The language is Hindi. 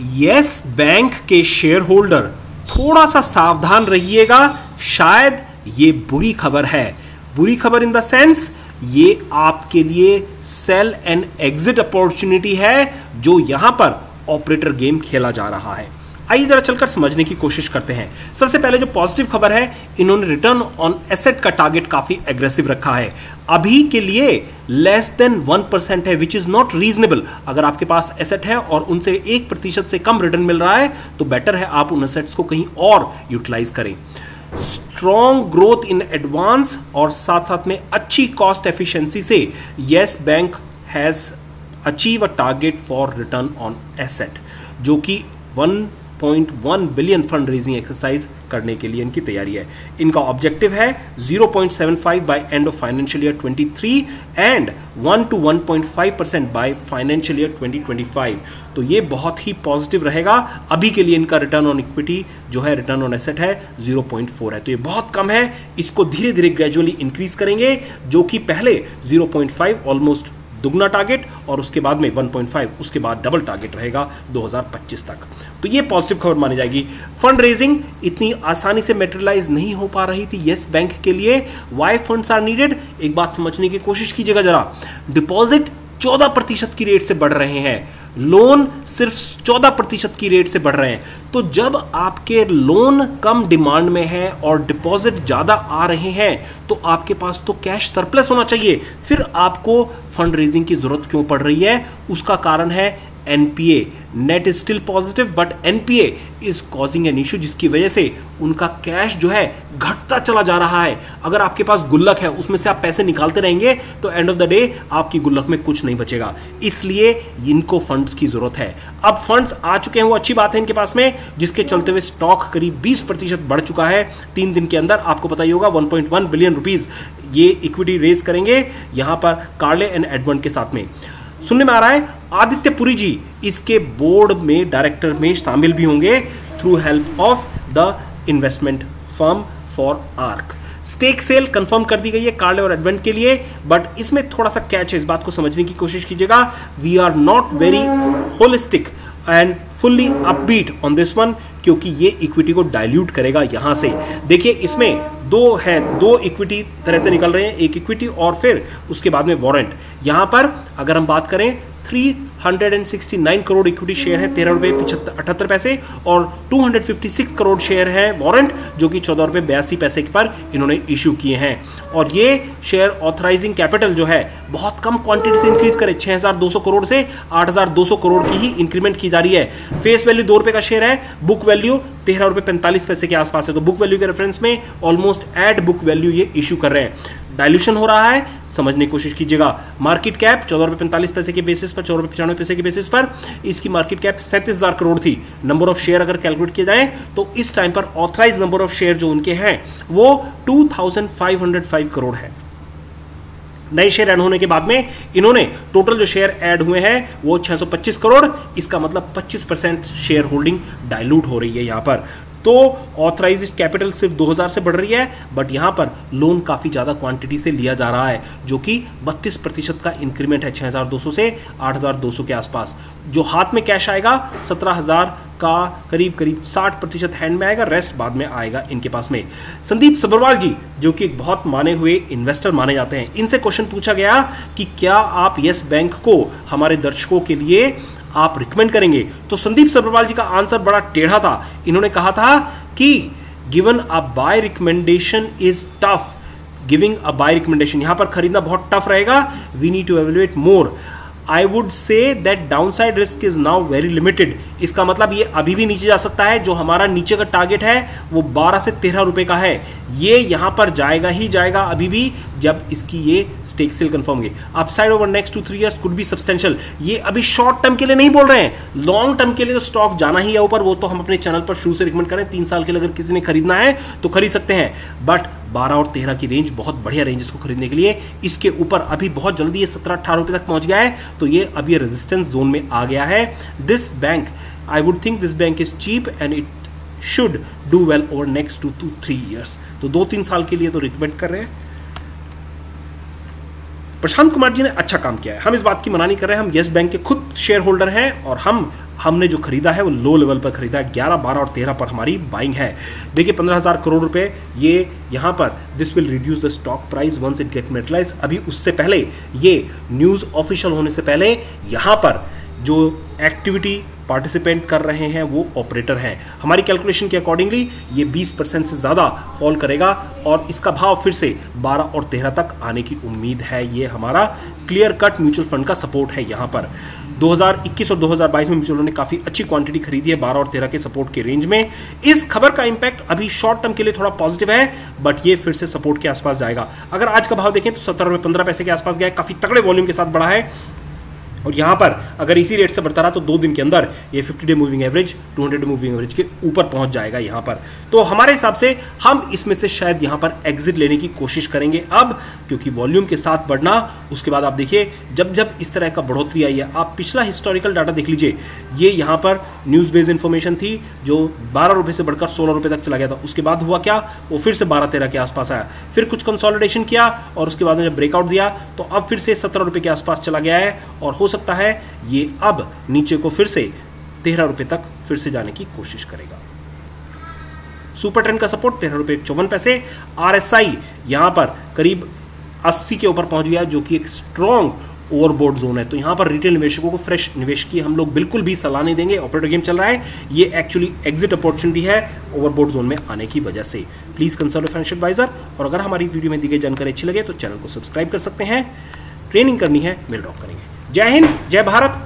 यस बैंक के शेयर होल्डर थोड़ा सा सावधान रहिएगा। शायद ये बुरी खबर है। बुरी खबर इन द सेंस ये आपके लिए सेल एंड एग्जिट अपॉर्चुनिटी है, जो यहाँ पर ऑपरेटर गेम खेला जा रहा है। आइए जरा चलकर समझने की कोशिश करते हैं। सबसे पहले जो पॉजिटिव खबर है, इन्होंने रिटर्न ऑन एसेट का टारगेट काफ़ी एग्रेसिव रखा है। अभी के लिए लेस देन वन परसेंट है विच इज़ नॉट रीजनेबल अगर आपके पास एसेट है और उनसे एक प्रतिशत से कम रिटर्न मिल रहा है तो बेटर है आप उन एसेट्स को कहीं और यूटिलाइज करें। स्ट्रॉन्ग ग्रोथ इन एडवांस और साथ साथ में अच्छी कॉस्ट एफिशिएंसी से Yes Bank has achieve a target for return on asset जो कि one 0.1 billion fund raising exercise करने के लिए इनकी तैयारी है। इनका ऑब्जेक्टिव है 0.75 by end of financial year 23 and 1 to 1.5 percent by financial year 2025 तो ये बहुत ही पॉजिटिव रहेगा। अभी के लिए इनका रिटर्न ऑन इक्विटी जो है रिटर्न ऑन एसेट है 0.4 है। तो ये बहुत कम है। इसको धीरे धीरे ग्रेजुअली इंक्रीज करेंगे, जो कि पहले 0.5 ऑलमोस्ट दुगना टारगेट और उसके बाद में 1.5 उसके बाद डबल टारगेट रहेगा 2025 तक। तो ये पॉजिटिव खबर मानी जाएगी। फंड रेजिंग इतनी आसानी से मेटेरियलाइज नहीं हो पा रही थी येस बैंक के लिए। वाई फंड्स आर नीडेड एक बात समझने की कोशिश कीजिएगा जरा। डिपॉजिट 14 प्रतिशत की रेट से बढ़ रहे हैं। लोन सिर्फ़ 14 प्रतिशत की रेट से बढ़ रहे हैं। तो जब आपके लोन कम डिमांड में है और डिपॉजिट ज़्यादा आ रहे हैं तो आपके पास तो कैश सरप्लस होना चाहिए। फिर आपको फंड रेजिंग की ज़रूरत क्यों पड़ रही है? उसका कारण है NPA net is still positive but NPA is causing an issue जिसकी वजह से उनका कैश जो है घटता चला जा रहा है। अगर आपके पास गुल्लक है, उसमें से आप पैसे निकालते रहेंगे तो एंड ऑफ़ द डे आपकी गुल्लक में कुछ नहीं बचेगा। इसलिए इनको फंड्स की ज़रूरत है। अब फंड्स आ चुके हैं, वो अच्छी बात है इनके पास में, जिसके चलते हुए स्टॉक करीब 20 प्रतिशत बढ़ चुका है। तीन दिन के अंदर आपको पता ही होगा 1.1 बिलियन रुपीज़ ये इक्विटी रेज करेंगे यहाँ पर कार्ले एंड एडवन के साथ में। सुनने में आ रहा है, आदित्य पुरी जी इसके बोर्ड में डायरेक्टर में शामिल भी होंगे through help of the investment firm for arc stake sale confirm कर दी गई है कार्ले और एडवेंट के लिए बट इसमें थोड़ा सा कैच है, इस बात को समझने की कोशिश कीजिएगा। We are not very holistic and fully upbeat on this one क्योंकि ये इक्विटी को डाइल्यूट करेगा यहाँ से। देखिए, इसमें दो है, दो इक्विटी तरह से निकल रहे हैं, एक इक्विटी और फिर उसके बाद में वारंट यहाँ पर अगर हम बात करें थ्री 169 करोड़ इक्विटी शेयर है तेरह रुपए अठहत्तर पैसे और 256 करोड़ शेयर है वारंट जो कि चौदह रुपए बयासी पैसे पर इन्होंने इशू किए हैं। और ये शेयर ऑथराइजिंग कैपिटल जो है बहुत कम क्वांटिटी से इंक्रीज करे 6,200 करोड़ से 8,200 करोड़ की ही इंक्रीमेंट की जा रही है। फेस वैल्यू दो रुपए का शेयर है बुक वैल्यू तेरह रुपए पैंतालीस पैसे के आसपास है। तो बुक वैल्यू के रेफरेंस में ऑलमोस्ट एड बुक वैल्यू ये इशू कर रहे हैं। डायल्यूशन हो रहा है, समझने की कोशिश कीजिएगा। मार्केट कैप चौदह रुपये पैंतालीस पैसे के बेसिस पर, चौदह रुपये पचानवे पैसे के बेसिस पर, इसकी मार्केट कैप सैंतीस हज़ार करोड़ थी। नंबर ऑफ़ शेयर अगर कैलकुलेट किया जाए तो इस टाइम पर ऑथराइज नंबर ऑफ़ शेयर जो उनके हैं, वो 2505 करोड़ है। नए शेयर ऐड होने के बाद में इन्होंने टोटल जो शेयर ऐड हुए हैं, वो 625 करोड़, इसका मतलब 25 परसेंट शेयर होल्डिंग डाइल्यूट हो रही है यहाँ पर। तो ऑथराइज कैपिटल सिर्फ़ 2000 से बढ़ रही है बट यहाँ पर लोन काफ़ी ज़्यादा क्वांटिटी से लिया जा रहा है, जो कि 32 प्रतिशत का इंक्रीमेंट है 6200 से 8200 के आसपास। जो हाथ में कैश आएगा 17000 का करीब करीब 60 प्रतिशत हैंड में आएगा रेस्ट बाद में आएगा इनके पास में। संदीप सबरवाल जी, जो कि एक बहुत माने हुए इन्वेस्टर माने जाते हैं, इनसे क्वेश्चन पूछा गया कि क्या आप यस बैंक को हमारे दर्शकों के लिए आप रिकमेंड करेंगे। तो संदीप सब्रवाल जी का आंसर बड़ा टेढ़ा था। इन्होंने कहा था कि given a buy recommendation is tough giving a buy recommendation यहाँ पर खरीदना बहुत टफ रहेगा। We need to evaluate more I would say that downside risk is now very limited इसका मतलब ये अभी भी नीचे जा सकता है, जो हमारा नीचे का टारगेट है, वो 12 से तेरह रुपए का है। ये यहाँ पर जाएगा ही जाएगा अभी भी, जब इसकी ये स्टेक सेल कंफर्म होगी। Upside over next two three years could be substantial ये अभी शॉर्ट टर्म के लिए नहीं बोल रहे हैं। लॉन्ग टर्म के लिए तो स्टॉक जाना ही है ऊपर। वो तो हम अपने चैनल पर शुरू से रिकमेंड करें। तीन साल के लिए अगर किसी ने खरीदना है तो खरीद सकते हैं। बट बारह और तेरह की रेंज बहुत बढ़िया रेंज इसको खरीदने के लिए। इसके ऊपर अभी बहुत जल्दी ये सत्रह अठारह रुपये तक पहुँच गया है। तो ये अभी रेजिस्टेंस जोन में आ गया है। This bank I would think this bank is cheap and it should do well over next two two three years तो दो तीन साल के लिए तो रिकमेंड कर रहे हैं। प्रशांत कुमार जी ने अच्छा काम किया है। हम इस बात की मना नहीं कर रहे हैं। हम येस बैंक के खुद शेयर होल्डर हैं और हम हमने जो खरीदा है वो लो लेवल पर खरीदा है। ग्यारह, बारह और तेरह पर हमारी बाइंग है। देखिए, पंद्रह हज़ार करोड़ रुपए, ये यहाँ पर this will reduce the stock price once it get materialise अभी उससे पहले, ये न्यूज़ ऑफिशियल होने से पहले यहाँ पर जो एक्टिविटी पार्टिसिपेंट कर रहे हैं, वो ऑपरेटर हैं। हमारी कैलकुलेशन के अकॉर्डिंगली ये 20 परसेंट से ज़्यादा फॉल करेगा और इसका भाव फिर से 12 और 13 तक आने की उम्मीद है। ये हमारा क्लियर कट म्यूचुअल फंड का सपोर्ट है यहाँ पर। 2021 और 2022 में म्यूचुअल ने काफ़ी अच्छी क्वांटिटी खरीदी है 12 और 13 के सपोर्ट के रेंज में। इस खबर का इंपैक्ट अभी शॉर्ट टर्म के लिए थोड़ा पॉजिटिव है बट ये फिर से सपोर्ट के आसपास जाएगा। अगर आज का भाव देखें तो सत्रह रुपये पंद्रह पैसे के आसपास गया काफ़ी तगड़े वॉल्यूम के साथ बढ़ा है। और यहाँ पर अगर इसी रेट से बढ़ता रहा तो दो दिन के अंदर ये 50 day moving average 200 day moving average के ऊपर पहुँच जाएगा यहाँ पर। तो हमारे हिसाब से हम इसमें से शायद यहाँ पर एग्जिट लेने की कोशिश करेंगे अब, क्योंकि वॉल्यूम के साथ बढ़ना, उसके बाद आप देखिए, जब जब इस तरह का बढ़ोतरी आई है, आप पिछला हिस्टोरिकल डाटा देख लीजिए, ये यहाँ पर न्यूज़ बेस्ड इन्फॉर्मेशन थी, जो बारह रुपये से बढ़कर सोलह रुपये तक चला गया था। उसके बाद हुआ क्या? वो फिर से बारह तेरह के आसपास आया। फिर कुछ कंसोलिडेशन किया और उसके बाद में जब ब्रेकआउट दिया तो अब फिर से सत्रह रुपये के आसपास चला गया है और हो सकता है, ये अब नीचे को फिर से तेरह रुपये तक फिर से जाने की कोशिश करेगा। सुपर ट्रेंड का सपोर्ट, तेरह रुपये चौवन पैसे। आर एस आई यहाँ पर करीब अस्सी के ऊपर पहुँच गया जो कि एक स्ट्रॉन्ग ओवरबोर्ड जोन है। तो यहाँ पर रिटेल निवेशकों को फ्रेश निवेश की हम लोग बिल्कुल भी सलाह नहीं देंगे। ऑपरेटर गेम चल रहा है। ये एक्चुअली एग्जिट अपॉर्चुनिटी है ओवरबोर्ड जोन में आने की वजह से। प्लीज़ कंसल्ट फाइनेंशियल एडवाइजर और अगर हमारी वीडियो में दी गई जानकारी अच्छी लगे तो चैनल को सब्सक्राइब कर सकते हैं। ट्रेनिंग करनी है मेल ड्रॉप करेंगे। जय हिंद जय भारत।